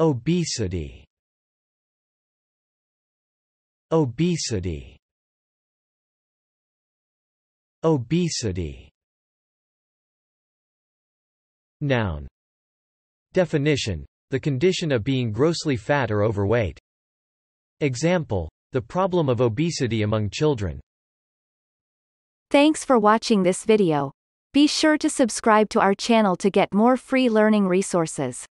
Obesity. Obesity. Obesity. Noun. Definition. The condition of being grossly fat or overweight. Example. The problem of obesity among children. Thanks for watching this video. Be sure to subscribe to our channel to get more free learning resources.